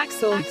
Axel. Boom.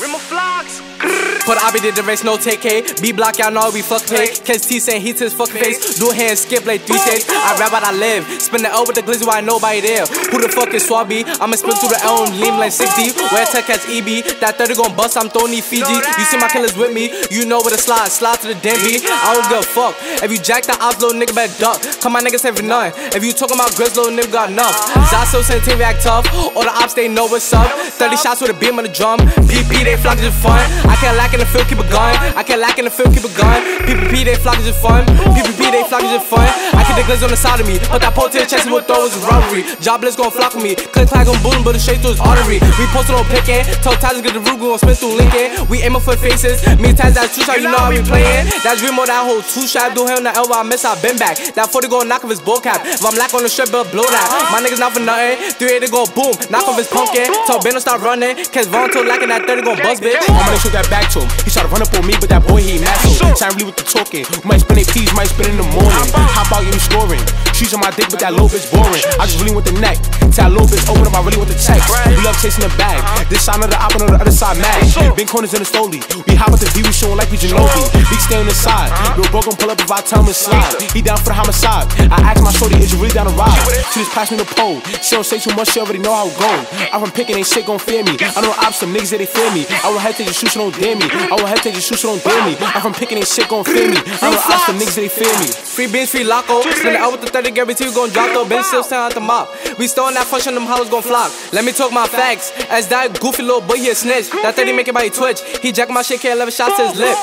Remo Flocks. Put Abby did the race, no take K. B block, y'all know we fuck pay. Cause T saying he to his fuck face. Do hand skip like three states. I rap what I live. Spin the L with the glizzy why nobody there. Who the fuck is Swabby? I'ma spin through the L and lean like 60. Where tech catch EB. That 30 gon' bust, I'm throwing Fiji. You see my killers with me. You know where to slide. Slide to the Denby. I don't give a fuck. If you jack the ops, little nigga better duck. Come my niggas for none. If you talking about Grizz, little nigga got enough. Zaso sent team act tough. All the ops, they know what's up. 30 shots with a beam on the drum. PP, they flock is just fun. I can't lack in the field, keep it going. I can't lack in the field, keep it going. PPP, they flock is just fun. PPP, they flock is just fun. I keep the glizz on the side of me. Put that pole to the chest and we'll throw is robbery. Jobless gon' flock with me. Click clack on boom, but it straight through his artery. We posted on picking. Told Taz to get the root, gon' spin through Lincoln. We aiming for faces. Me and Taz, that's two shot, you know how we playing. That's Remo, that whole two shot. Do him the elbow, I miss, I been back. That 40 gon' knock off his bull cap. If I'm lack on the strip, but blow that. My niggas not for nothing. 380 go boom, knock off his pumpkin. Told Ben to stop running. Cause Von told lacking that 30 gon' bust, bitch. I'ma shoot that back to him. He tried to run up on me, but that boy he ain't massive. Time really with the talking. We might spend a peas, might spend in the morning. Hop out, you scoring. She's on my dick, but that little bitch boring. I just really want the neck. That little bitch open up, I really want the text. We love chasing the bag. This side of the op on the other side mad. Big corners in the stoli. We hop with the V, we showing like we Ginobili. Big stay on the side. Lil bro gon' pull up if I tell him slide. He down for the homicide. I asked my shorty, is you really down to ride? She just passed me the pole. She don't say too much, she already know how it go. I'm from picking, ain't shit gon' fear me. I know ops some niggas that they fear me. I want head to your shoes, so don't dare me. I want head to your shoes, so don't dare me. I'm from picking, ain't shit gon' fear me. I know ops some niggas that they fear me. Free beans, free loco. The out with the 30, guarantee we gon' drop though. Ben still stand out the mop. We still on that function, them hollows gon' flock. Let me talk my facts. As that goofy little boy, he a snitch. That 30 make it by twitch. He jack my shit, can't 11 shots to his lip.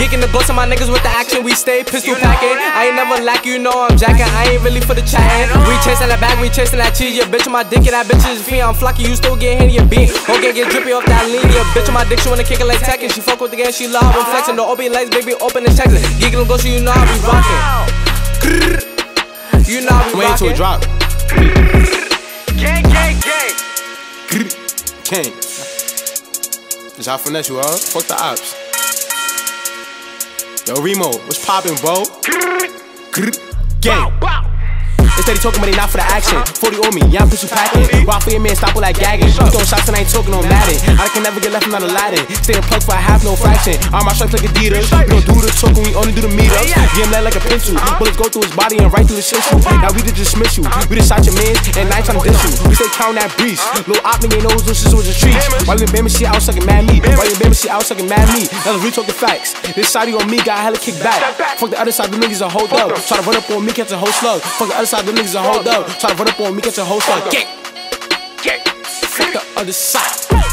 Geeking the ghost of my niggas with the action, we stay pistol packing. I ain't never lack, you know I'm jacking. I ain't really for the chatting. We chasing that bag, we chasing that cheese. Your bitch on my dick, and that bitch is free. I'm flocky, you still getting hit in your beat. Okay, get drippy off that lean. Your bitch on my dick, she wanna kick it like Tekken. She fuck with the game, she love I'm flexing. The open lights, baby, open and checking. Geeking the ghost, you know I be rocking. You know I be Wait till it drop. Gang, gang, gang. King. Just how finesse you, huh? Fuck the ops. Yo, Remo, what's poppin', bro? Gang. Instead he talking, but they not for the action. 40 on me, yeah, I'm pistol packing. Rock for your man, stop with that gagging. We throwing shots and I ain't talking on Madden. I can never get left from Aladdin. Stay in plug for a half, no fraction. Arm my stripes like Adidas. We don't do the talking, we only do the meetups. Get him that like a pencil. Bullets go through his body and right through the tissue. Now we just dismiss you. We just shot your man and I ain't tryna diss you. We say count that breeze. Lil' op nigga ain't know who's this was the trees. While you in Bama shit, I was sucking mad meat. While you Bama shit, I was sucking mad meat. Now let's retalk the facts. This side on me got hella kick back. Fuck the other side, the niggas a hold up. Try to run up on me, catch a whole slug. Fuck the other side, the niggas a hold up. Try to run up on me, catch a whole slug. Get, get, Fuck the other side.